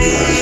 Yeah.